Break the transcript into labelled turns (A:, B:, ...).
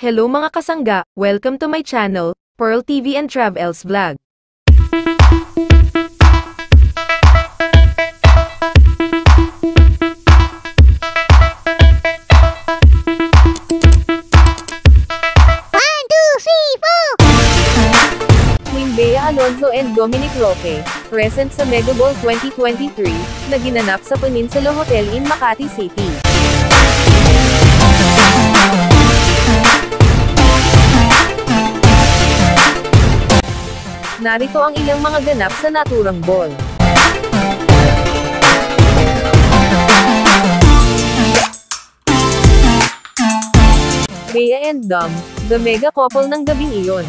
A: Hello mga kasangga, welcome to my channel, Pearl TV and Travels Vlog.
B: One, two, three, four.
C: Queen Bea Alonzo and Dominic Roque, present sa Mega Ball 2023, na ginanap sa Peninsula Hotel in Makati City. Narito ang ilang mga ganap sa naturang ball. Bea and Dom, the mega couple ng gabing iyon.